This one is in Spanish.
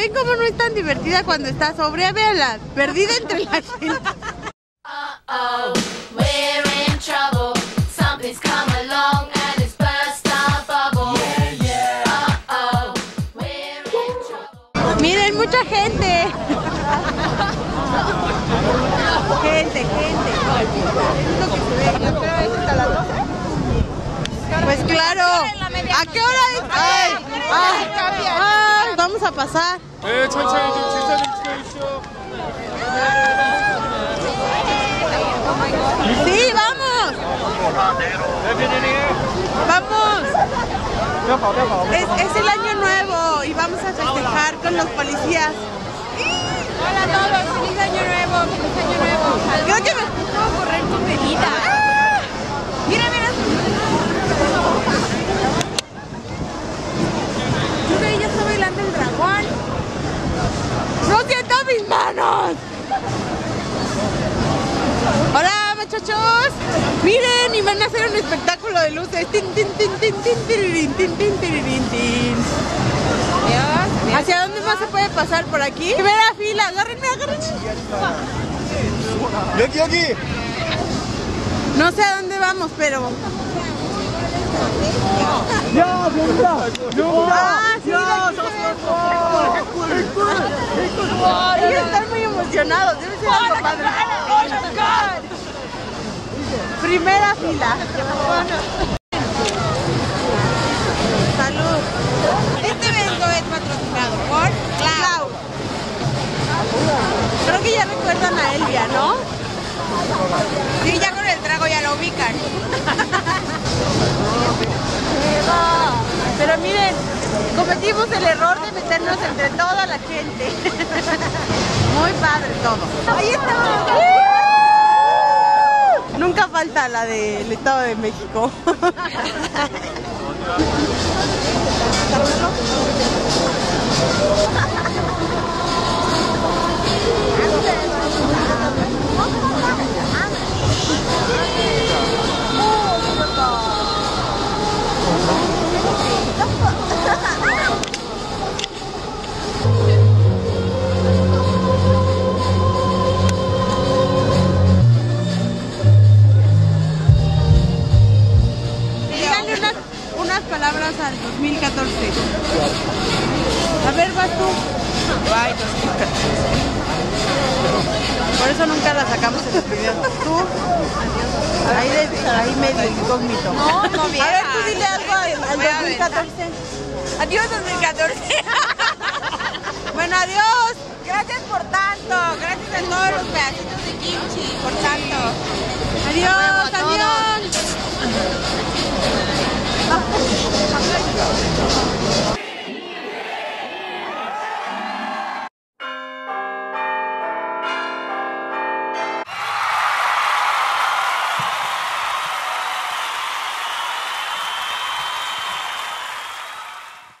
ven cómo no es tan divertida cuando está sobria, véanla, perdida entre la gente. Uh-oh, we're in trouble. Something's come along and it's burst our bubble. Uh-oh, we're in trouble. Miren, mucha gente. Gente, gente. Es lo que se ve. Pues claro. ¿A qué hora es? Ay, ay, ay, vamos a pasar. 네, 천천히 좀 질서 좀 지켜주십시오. Sí, vamos. Vamos. Es, es el año nuevo y vamos a festejar con los policías. Hola a todos, feliz año nuevo, feliz año nuevo. Creo que me puedo correr con medida. ¡No siento mis manos! ¡Hola, muchachos! ¡Miren! Y van a hacer un espectáculo de luces. ¡Tin, tin, tin, tin, tin, tiririn, tin, tin, tiririn, tin! ¿Hacia dónde más se puede pasar? ¿Por aquí? ¡Primera fila! ¡Agárrenme, agárrenme! ¡Yoki, aquí. No sé a dónde vamos, pero... ¡Ya, emocionados. Debe ser algo padre. Primera fila. Salud. Este evento es patrocinado por Cloud. Creo que ya recuerdan a Elvia, ¿no? Sí, ya con el trago ya lo ubican. Pero miren, cometimos el error de meternos entre toda la gente. Muy padre todo. Ahí está. Nunca falta la del Estado de México. 2014. A ver, vas tú. Ay, 2014. Por eso nunca la sacamos en los videos. Tú. Ahí, de- ahí medio incógnito. No, no, A ver, vieja. tú dile algo al, al Voy a 2014. Adiós 2014. Bueno, adiós. Gracias por tanto. Gracias a todos los pedacitos de kimchi por tanto. Adiós, adiós.